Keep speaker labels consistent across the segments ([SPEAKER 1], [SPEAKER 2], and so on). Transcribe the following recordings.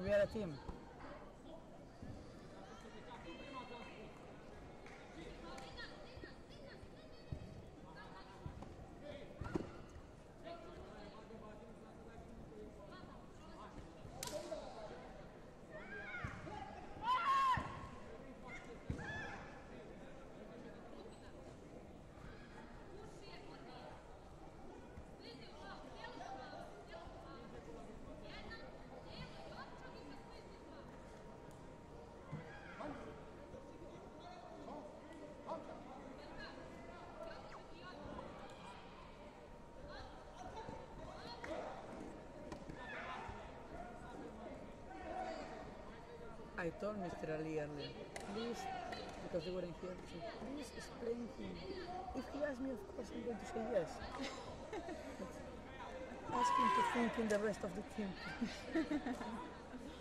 [SPEAKER 1] We are a team. I told Mr. Ali earlier, please, because they weren't here, so please explain to him. If he asks me, of course, I'm going to say yes. Ask him to think in the rest of the team.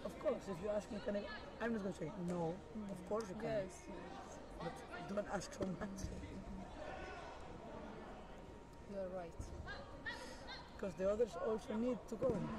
[SPEAKER 1] of course, if you ask me, can I, I'm not going to say no. Of course you can.
[SPEAKER 2] Yes.
[SPEAKER 1] But don't ask so much.
[SPEAKER 2] You're right.
[SPEAKER 1] Because the others also need to go. Doesn't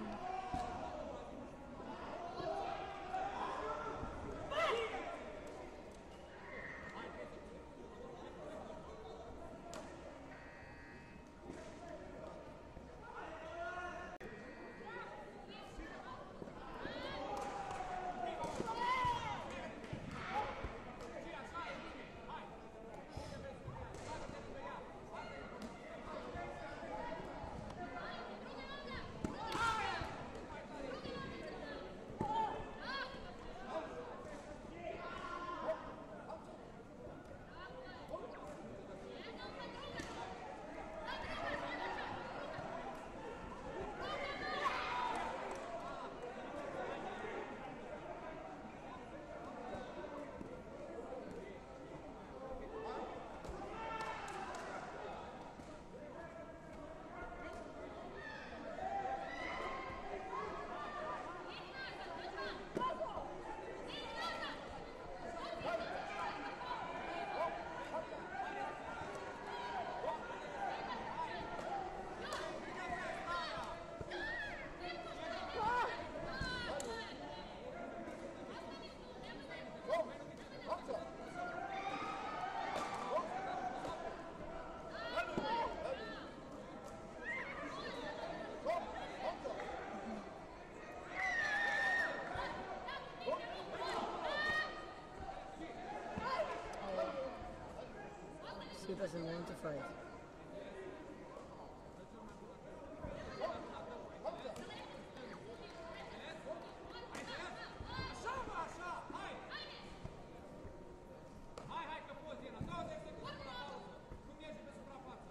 [SPEAKER 3] Nu mergi pe suprafață.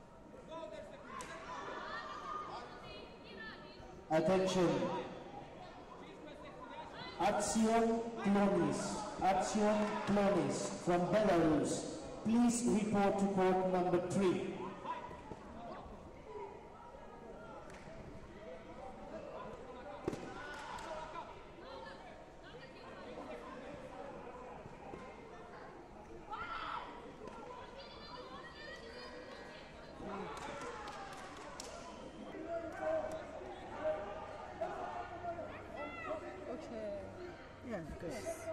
[SPEAKER 3] 20 secunde.
[SPEAKER 4] Attention. Action Klonis. Action Klonis from Belarus. Please report to court number three. Okay. Yeah, because.